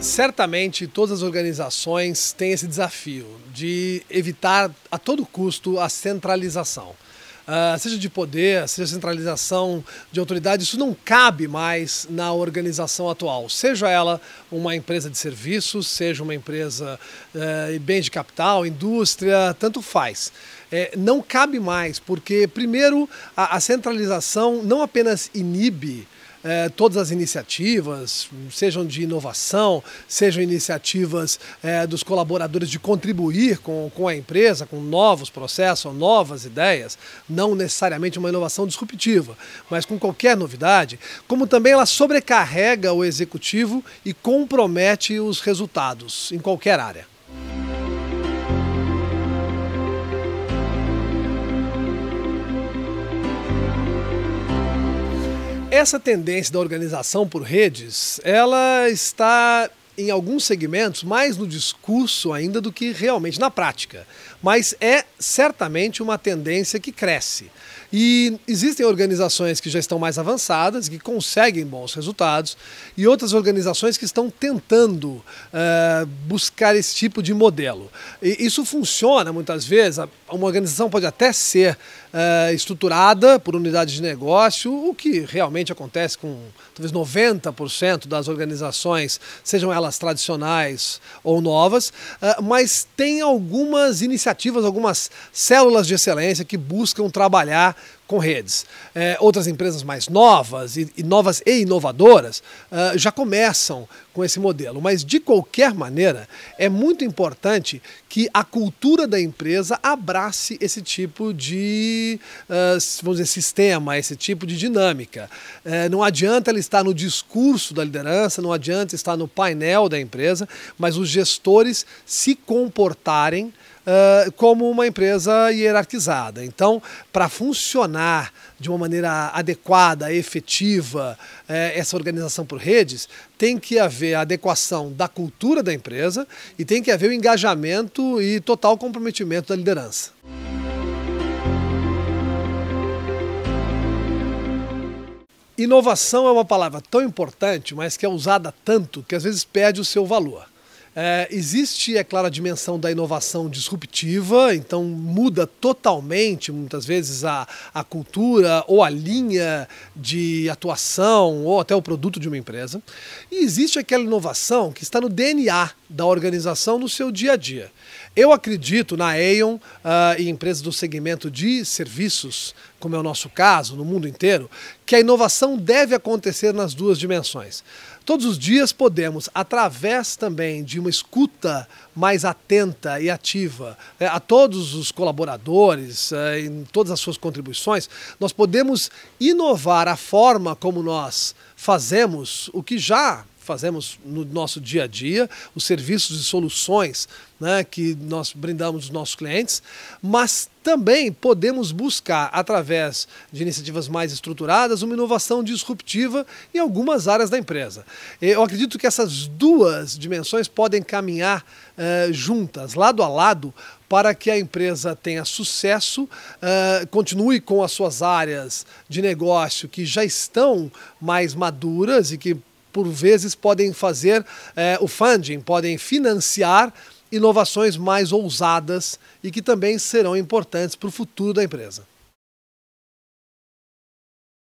Certamente todas as organizações têm esse desafio de evitar a todo custo a centralização. Uh, seja de poder, seja centralização de autoridade, isso não cabe mais na organização atual. Seja ela uma empresa de serviços, seja uma empresa uh, bens de capital, indústria, tanto faz. É, não cabe mais, porque, primeiro, a, a centralização não apenas inibe é, todas as iniciativas, sejam de inovação, sejam iniciativas é, dos colaboradores de contribuir com, com a empresa, com novos processos, novas ideias, não necessariamente uma inovação disruptiva, mas com qualquer novidade, como também ela sobrecarrega o executivo e compromete os resultados em qualquer área. Essa tendência da organização por redes, ela está em alguns segmentos mais no discurso ainda do que realmente na prática, mas é certamente uma tendência que cresce. E existem organizações que já estão mais avançadas, que conseguem bons resultados, e outras organizações que estão tentando uh, buscar esse tipo de modelo. E isso funciona muitas vezes, uma organização pode até ser uh, estruturada por unidade de negócio, o que realmente acontece com talvez 90% das organizações, sejam elas tradicionais ou novas, uh, mas tem algumas iniciativas, algumas células de excelência que buscam trabalhar com redes. É, outras empresas mais novas e, e novas e inovadoras uh, já começam com esse modelo, mas de qualquer maneira é muito importante que a cultura da empresa abrace esse tipo de uh, vamos dizer, sistema, esse tipo de dinâmica. Uh, não adianta ela estar no discurso da liderança, não adianta estar no painel da empresa, mas os gestores se comportarem como uma empresa hierarquizada. Então, para funcionar de uma maneira adequada, efetiva, uh, essa organização por redes, tem que haver a adequação da cultura da empresa e tem que haver o engajamento e total comprometimento da liderança. Inovação é uma palavra tão importante, mas que é usada tanto que às vezes perde o seu valor. É, existe, é claro, a dimensão da inovação disruptiva, então muda totalmente, muitas vezes, a, a cultura ou a linha de atuação ou até o produto de uma empresa. E existe aquela inovação que está no DNA da organização no seu dia a dia. Eu acredito na Aeon uh, e empresas do segmento de serviços, como é o nosso caso, no mundo inteiro, que a inovação deve acontecer nas duas dimensões. Todos os dias podemos, através também de uma escuta mais atenta e ativa é, a todos os colaboradores, é, em todas as suas contribuições, nós podemos inovar a forma como nós fazemos o que já fazemos no nosso dia a dia, os serviços e soluções né, que nós brindamos aos nossos clientes, mas também podemos buscar, através de iniciativas mais estruturadas, uma inovação disruptiva em algumas áreas da empresa. Eu acredito que essas duas dimensões podem caminhar uh, juntas, lado a lado, para que a empresa tenha sucesso, uh, continue com as suas áreas de negócio que já estão mais maduras e que por vezes podem fazer é, o funding, podem financiar inovações mais ousadas e que também serão importantes para o futuro da empresa.